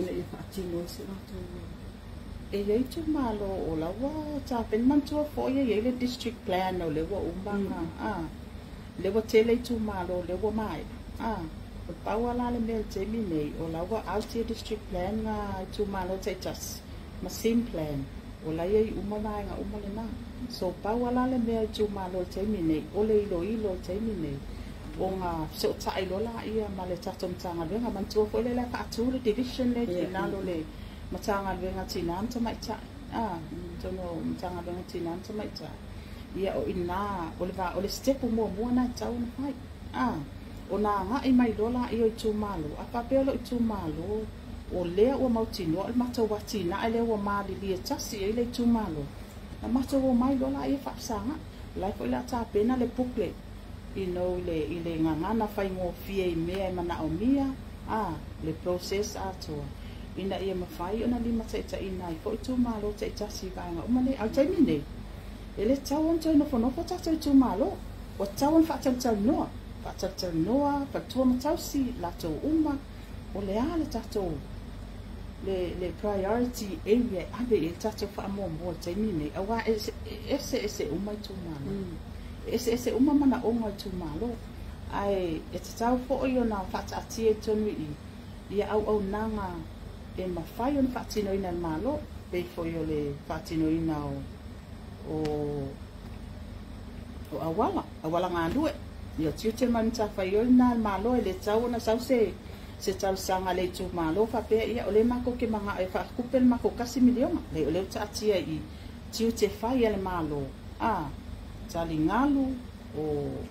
ina ia faatinoa se latou e iai tamālo o laua tapeni manatua foʻi ai ai le district plan o le ua umaga a le ua tele i tumālo le ua mae a o paua la le mea le taimi nei o laua altia district plan ga i lo taitasi ma sim plan o lai ai uma na e gauma lenā so paua la le lo i tumālo le taimi nei o le iloilo le taimi nei ông à, chạy wonga se o taʻi lola ia ma le tatou matagaluega manatua foʻi le la faatū le division thì le tinalo le matagaluega tinā matamaʻitaʻi a tono matagaluega tinā matamaʻitaʻi ia o inā o le va o le stepu muamua na tau à, na fai a ona agaʻi mai lola ia o i tumāloa faapea lo i tumālo o lea ua mautinoa o le matou atinaʻi lea ua malilie tasi ai le i tumālo na matou o mai lola ia lại lai là cha bên là booklet inou le i le gagana faigofie i mea e manaʻomia a le process atoa ina ia mafai ona lima taʻitaʻina ai foʻi tumālo taʻitasi vaega uma le autaimi nei e le tau ona taunofonofo tatou tumālo ua tau ona faatautalinoa faatautalinoa faatua matausi latou uma o le a le tatou le le priority area ave e tatou faamoamoa taimi nei auā ese ese e uma i tumālo mm. ese ese uma mana onga tu malo ai it's e o for you now fat at ye tonu i ya au au nanga e ma fai on fat no ina malo pe fo you le fat no ina o o o awala awala nga due ya tu te man ta fai on na malo e le tau na sau se se tau sanga le tu malo fa pe ya ole mako ke manga e fa kupel mako kasi milioma le ole tsa tia i tu te fai e le malo ah tali ngalu o,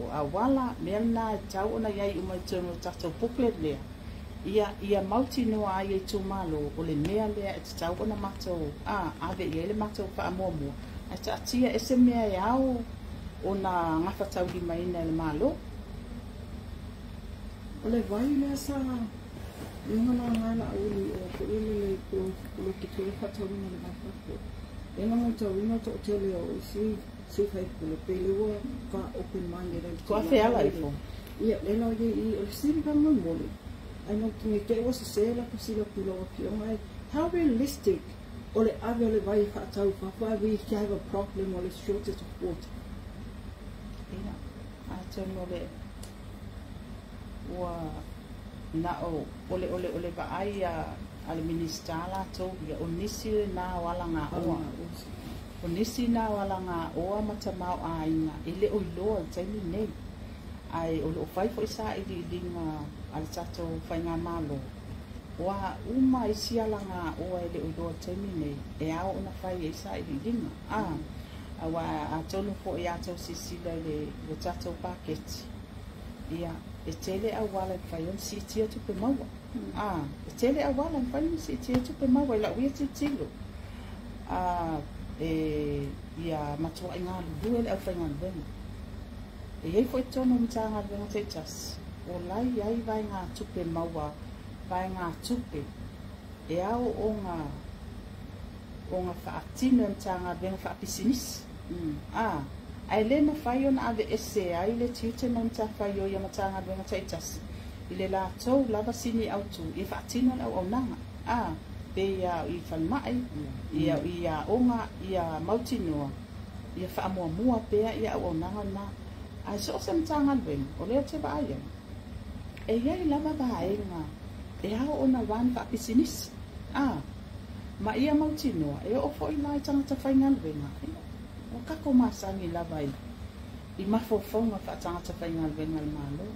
o awala melna e tau ona yai uma tsono tsatsa popler le ia ia mauti no ai e tu malo o le mea le e tau ona mato a ave ia le mato pa mo mo atsa tia ese mea yao ona ngafa tau di mai le malo o le vai le sa Ingo na nga na uli o ko ili le ko lo ki tuwe fatawina le mafafo. Ingo na tawina to o tele o isi so faithfully pele wa ka open minded and ko afi ala ifo ia le no ye i o sir ka mo mo le i no tu me ke wa se la ko si lo pilo wa ki o mai how realistic o le avi o le vai fa tau fa fa vi ki have a problem o le shortage of water ina a tau mo le wa na o ole ole ole va ai a uh, ale minister la to ya onisi na wala nga oa onisi na wala nga oa mata mau aina ile o lo tsaini ne ai o lo fai fo isa i di nga al chato fai nga malo wa uma isi ala nga oa ile o lo tsaini ne e ao na fai isa e i di nga a awa atono fo ya to sisi le le chato paket ia e tele a wala fai on sitia tu pe mau Ah, tele a wala pa ni si ti tu pe mawa la wia ti tilo. Ah, e ya matu ai nga duel af nga ben. E he foi to no mita nga ben te tas. O lai ai vai nga tu pe mawa, vai nga tu E ao o nga o nga fa atino mita nga ben fa pisinis. Mm. Ah, ai le na fai on ave ese ai le tiu te mita fai o ya mita nga ben te tas i le latou lava sini autu i au au aunaga a pe iao i falumaʻi iao ya aʻoga ia mautinoa ia faamuamua pea ia auaunaga lna ae so o se matagaluega o lea te vaai ai e iai lava vaega e ao ona wan faapisinisi a ma ia mautinoa e oo foʻi la e tagata faigaluega ua kako masagi lava i fa mafofoga faatagata faigaluega ma malo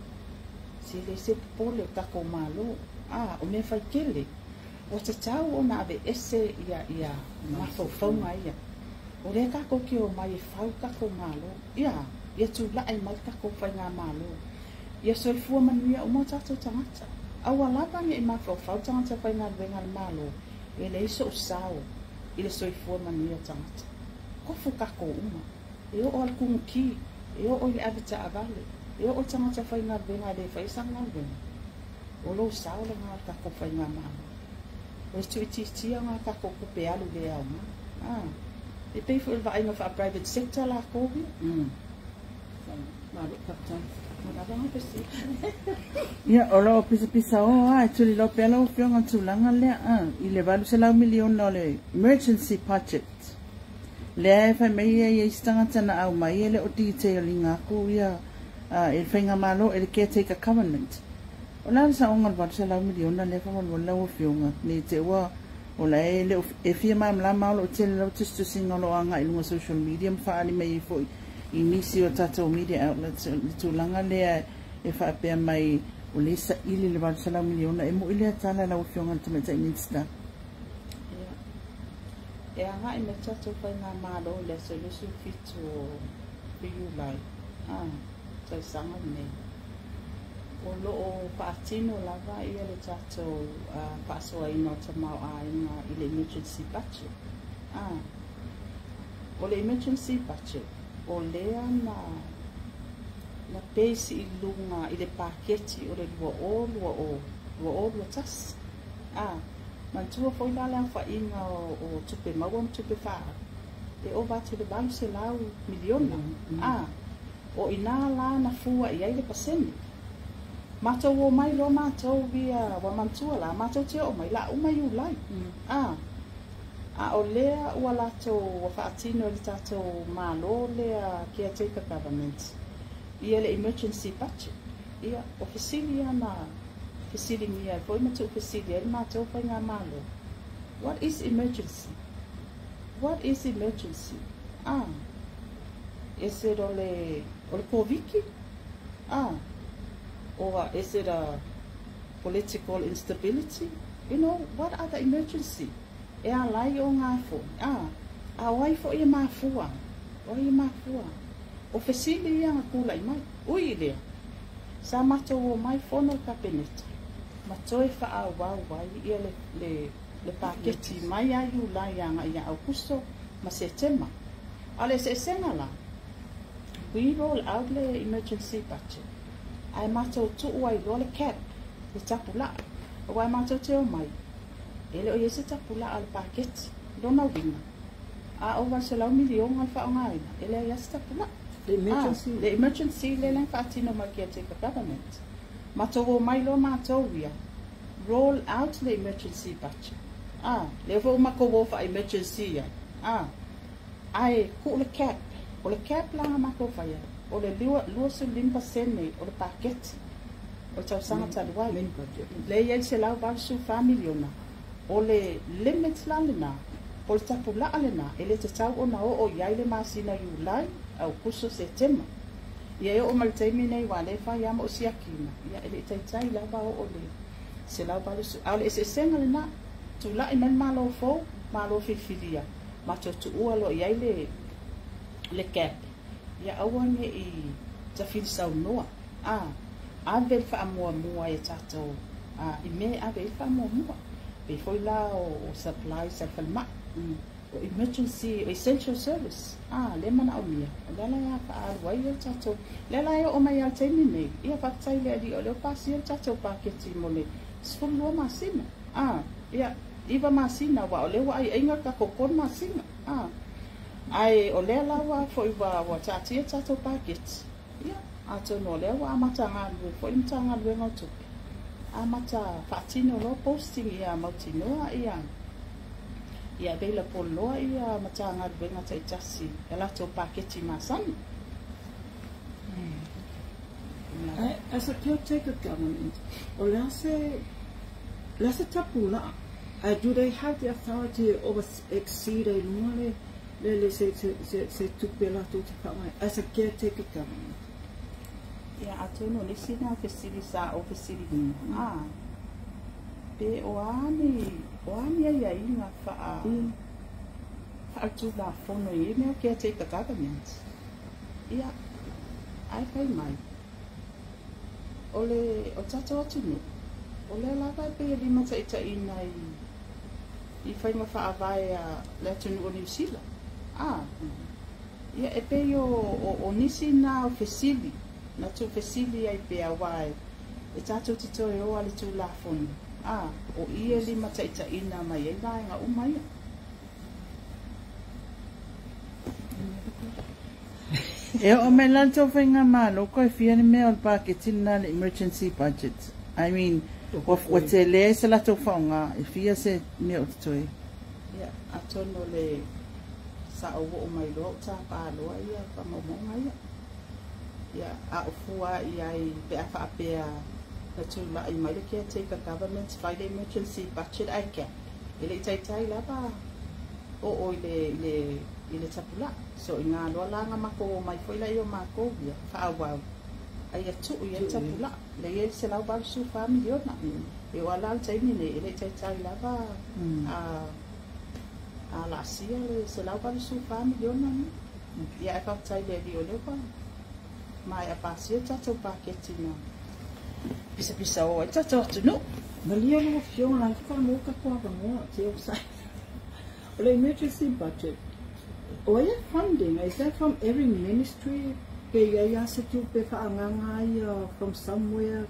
se le se pole ta ko malo Ah, o me fai kele o te tau o na ave ese ia ia ma fo ia. mai o le ta ki o mai e fau ta ko malo ia ia tu la ai mal ta ko fai nga malo ia so fu ma ni o e mo ta to ta ma ta a wa la pa ni ma fo fau ta ta fai nga venga malo e le so sao i le soi fua manu ia tangata. Ko fuka uma. E o al ki, e o oi avita avale. ia o tagata faigavega le faisagavega o lou sao le gatako faiga mama o tuitiitia gatako kupe alu le aoga ah, e pei foi le fa private sector la lakou mm. ia ia ya, o loo pisapisa o a e tulilo pea lau fioga tulaga lea i le valu selau miliona o le emergency budget lea e faimai ai e, e se tagata na au mai e le o detailiga aku ia uh, e whainga malo e caretaker covenant. O la sa onga lwa se lau miliona le whamal wa lau whiunga ni te ua o la e le if you mai mla malo te le lau tistu singa lo anga i lunga social media mfaali mai i fo i nisi o tatou media outlets le tūlanga lea e whaapea mai o le sa ili le wala sa lau miliona e mo i lea tala lau whiunga le tamata i minsta. E anga i me tatou whainga malo le solution fitu Ah. taisanga me. O loo paatino lava ia le tato uh, paso a ino ta mau a ina i le emergency budget. Ah. O le emergency budget, o lea na na pesi i lunga i le paketi o le lua o lua o lua o lua tas. Ah. Mantua foi na lea fa inga o, o tupe maua mtupe faa. E o vati le balu se lau miliona. Mm -hmm. Ah o i nā lā na fua i aile pasemi. Mātou o mai ro mātou via wa mantua lā, mātou te o mai lā umai u lai. Mm. A, a o lea ua lātou wa whaatino i tātou mā lō lea kia teika government. I ele emergency budget. Ia, o fesili ana, fesili mia, foi e mātou fesili, ele mātou pai ngā mā lō. What is emergency? What is emergency? Ah, ese dole... Ah, Or Olkovic? Ah, or is it a political instability? You know, what other emergency? E a lai o ngā fo. Ah, a wai fo i māfua. O i māfua. O fesili i anga kula i mai. Ui lea. Sa mato o mai fono kapeneta. Mato e wha a wau wai i le, le, le paketi mai a iu lai anga i a aukuso ma se tema. Ale se senga lang. We roll out the emergency budget. I must mātou tu uai lo the cap, le tapula, o ai mātou te o mai. Ele o ye se tapula al paket, lona winga. A o wa se lau milion al whaonga aina, ele ia se tapula. The emergency. Ah, the emergency the lang whaatino ma kia te government. Mātou o mai lo mātou wia. Roll out the emergency budget. Ah, le vau mako wofa emergency Ah, I ku the cap, o le kea plaha mako faya, o le liwa luosu limpa sene, o le paket, o tau sanga mm. taruai, le yei se lau vansu family ona, o le limit la le na, o le tapu la le na, e le te tau ona o o yai le masina yu lai, au kuso se tema, ia e o malteimi nei wa le fai ama o siakina, ia ele taitai lau ba o le, se lau ba le su, au le se senga le na, tu la imen malo fo, malo fifiria, ma tu ua lo yai le, لكاب يا أول إيه؟ تفيد سو نوع آه أبل فأمو موا يتعطو آه إمي أبل فأمو موا بيفوي لا وسبلاي سلف الماء emergency essential service آه لما نأمي لا لا يا فعال ويا تعطو لا لا يا أمي يلتيني مي يا فتاي لأدي أولو باس يلتعطو باكتي مولي سفن لو ماسينا آه يا إيفا ماسينا وأولو أي أينغا كاكوكون ماسينا آه ae o lea laua foʻi ua ua taatia tatou paketi ia atonu o lea ua amatagalue foʻi matagaluega o tupe amata faatino loa posting ia mautinoa ia ia veila pololoa ia matagaluega taʻitasi e latou paketi masani As a caretaker government, or let's say, let's say tapula, eh, do they have the authority over exceeding money? lele se se se se tu pela tu te pama as a care take ka ya yeah, atu no ni sina ke siri sa o ke siri mm -hmm. ah pe o ani o ani ai ai na fa a mm. atu la fo no e me o ke te ka ka ya yeah, ai kai mai ole o tata o tunu ole la ka pe di mata ita inai i fai mafa avai a letu nu o ni sila mm. Ah, mm. Ia e pe o, o, o nisi nā o fesili, nā tū fesili ai pe a wae, e tātou te toi o ali tū la fonu. Ah, o ie li mataita ina mai e nā e ngā umai. E o me lanto fai ngā malo, lo koe fia ni mea o ke pāke tina le emergency budget. I mean, o te le se lato fonga, e fia se me o te toi. Ia, atono le sa vụ wo mai lo cha pa lo ia pa mo mo mai ia a o fua ia i pe a fa pe a na tu la i mai ke te ka government friday emergency budget ai ke ele chạy chạy la ba o o để le ile tapula so inga lo la nga mako mai foi la yo mako ia fa awau ai atu ia tapula le ye se la ba su fam yo na e wala tai ni le ele chạy chạy la ba à a la sia le se lau kan su pa mi yo na ia e ka tsai le di o le pa ma ia pa sia cha cho pa ke ti na pisa pisa o cha cho tu no ma li no fio la ka mo ka ko ba mo te o sai o le emergency budget o ia funding is that from every ministry ke ia ia se tu pe fa nganga ia from somewhere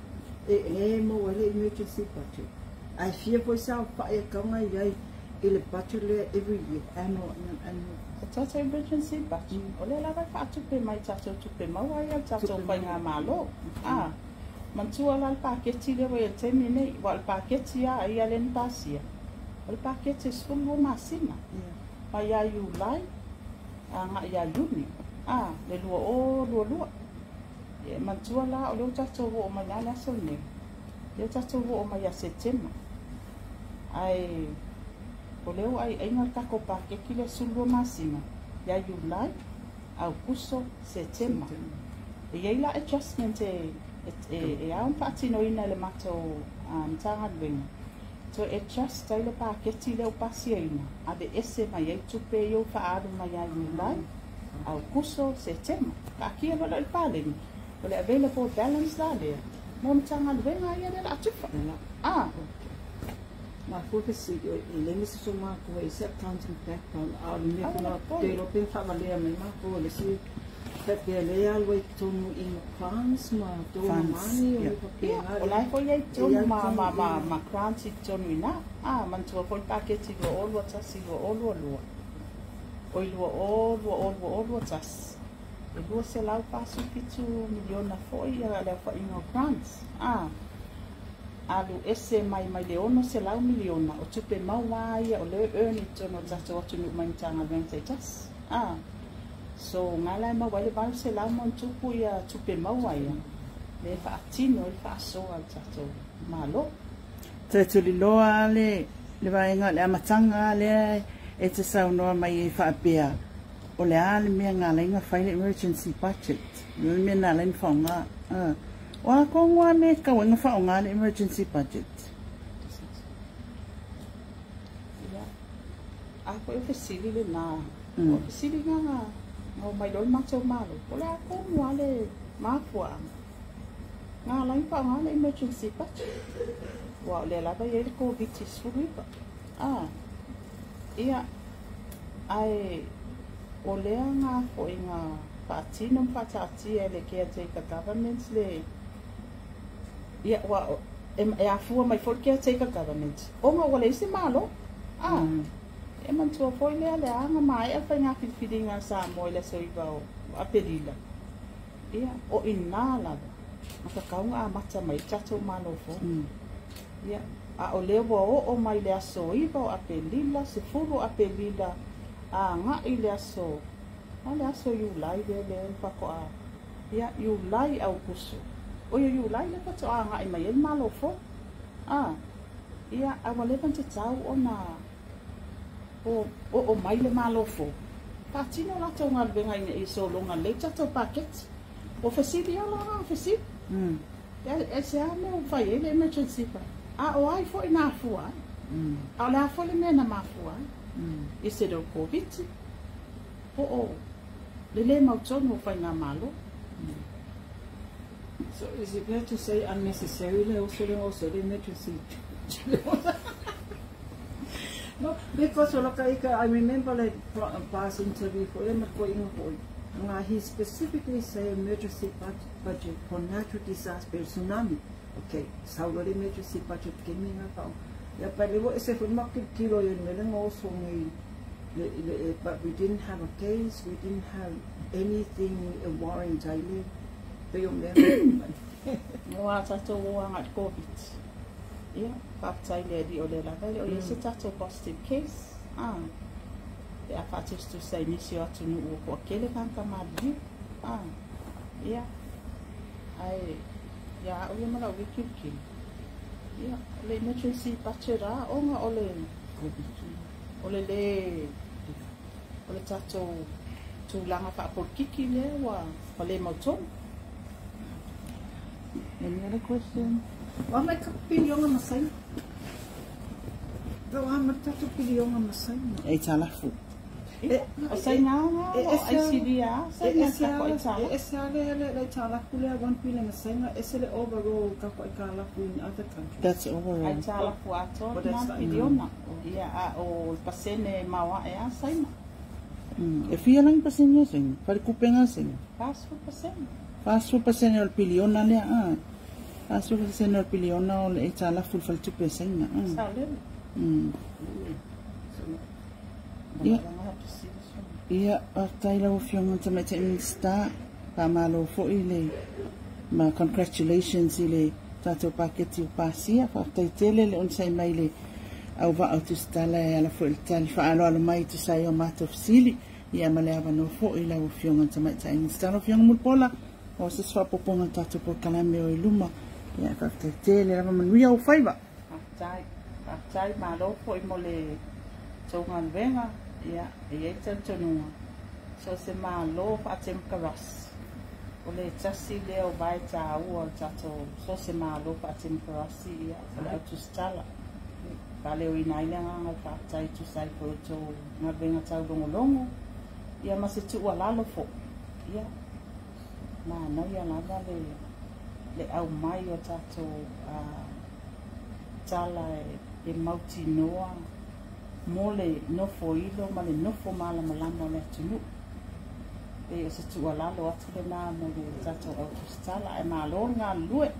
e e mo le emergency budget I fear for myself, but I can't. Il bachelor every year, annual, annual. Tata emergency batch. Ole la vai fatu pe mai tata tu pe mau ai au tata pai ngā mālo. Ah, mantua la paketi le wai te mine, wal paketi a ai alen pasia. Wal paketi sungo masina. Ai ai u lai, a ngā ia yuni. Ah, le lua o lua lua. E mantua la o leo tata wo o mai ana sonne. Leo tata wo o mai a setema. Ai, o leu ai aiga le takopakeki le asulua masina ia iulai aukuso setema la adjustment e, e, e ao n'a le matou um, tagaluega to adjust ai le paketi leu pasiaina ave ese mai ai tupe iou faaalu mai a de aukuso setema paakia loa le palegi le available balance la lea mo matagaluega ia le laatufa a ah. Ma focus le mi so ma ko e se accounting background a le me ko te lo pe fa vale me ma ko le si pe pe le al in France ma to mani o ko pe na o lai ko ye tonu ma ma ma ma France tonu a man packet si go all what si go all lo lo o lo all lo all lo all what as e go se lau pasu pitu miliona foi a le fa in France ah alu ese mai mai le ono se lau miliona o tupe maua ia o leo erni tono tato atu nu maintanga Wednesday tas. Ah. So ngā lai maua le varu se lau mon tupu ia tupe maua ia. Le fa atino le fa asoa le tato malo. Te tuliloa le le vaenga le amatanga le e te saunoa mai e whaapea. O le a le mea ngā leinga whaile emergency budget. Nui mea nā lein whaunga. Ah. Wala kong wame. Kawin na fao nga emergency budget. Ako yung facility na. Mm. Facility nga nga. Nga may lol macho malo. Wala kong wale mapuang. Nga lang pa nga na emergency budget. Wala lela ba yung COVID-19 suwi pa. Ah. Iya. Ay. Wala nga ako yung pati nung pati ati yung eh, kaya tayo ka government le. Wala ya wa e e afu mai for care take government o ma wala isi malo ah mm. e man to foi le ale ama mai afa nga fi fi dinga sa mo le se iba o apelila ya o inala maka ka unga mata mai chacho malo fo mm. ya a o le wa o o mai le aso iba o apelila se furu apelila a nga i le aso a le aso yulai le le pako a ya yulai au kusu o yo yu lai le ka tsa nga e mai malo fo a ia a wale pan tsa tsa o na o o o mai le malo fo pa tsina la tsa nga benga ine e so longa le tsa tsa paket o fa si dia la ha fa si mm ya e se a me un fa ye le me tsa si pa a o ai fo ina fo a mm a la fo le me na ma fo a mm e se do covid o o le le mau tsa no fa ina malo mm So is it fair to say unnecessarily also they also they met with it? no, because I remember like a past interview for them at uh, he specifically said emergency budget for natural disaster tsunami. Okay, sau lor emergency budget kemi nga pao. Ya pa lewo a for market kilo yun melang also ngay but we didn't have a case, we didn't have anything a warrant I live. te yung lera. Mo a tato o ang at COVID. Ia, paptai le di o le la vele. O ye mm. se tato positive case. Ah, te a fatis tu sa inisio atu nu uo po kele kanta ma di. Ah, ia. Ai, ia o ye mara uwe kiuki. Ia, le emergency patera o nga o le COVID. O le le, o le tato tu langa pa por kiki le wa, o le motong. Any other questions? Wa may kapilyo nga masay. Daw ha matatu pilyo nga masay. E tala fu. O say na nga, o ICDA, say na sa ko itala. E sa le le le tala fu le one pilyo nga masay nga, e se le overall ka ko ikala fu in other countries. That's overall. Ai tala fu ato, na pilyo na. Ia o pasene mawa e eh, a say na. E fia lang pasene sing, pare kupenga sing. Pasu pasene. Pasu pasene o le piliona lea a. Pasu pasene o le piliona o le e tālafu le faltupe saina. Salem. Mm. Ia. Ia, a taila o fionga tamete minsta. Pa malo fo i Ma congratulations i le tātou paketi pāsia. Pa taitele le onsai mai le. Au va au tustala e ala fo il tali. Fa alo alo mai tusai o mato fisili. Ia ma le avano fo i la o fionga tamete minsta. Lo mulpola. o se swa poponga tatu po kalame o iluma ia ka te te le rama manuia o faiva Ahtai, ahtai, maa lopo i mole tōnga nvenga, ia, ia i tau tonunga. So se maa lopo a te mkaras, o le tasi leo vai tā ua o tato, so se maa lopo a te mkarasi, ia, o le autu stala. Vale o ina ile nganga, ka ahtai tu sai po e tō ngavenga tau longolongo, ia ma se tu ua lalo fo, ia, Nā, nau ia nāga le, le au mai o tato a uh, tala e, e mauti noa mō le nofo ilo ma le nofo māla ma lama le tunu. E o se tua lalo atu le nā mō le tato au kustala e mā lō ngā lue.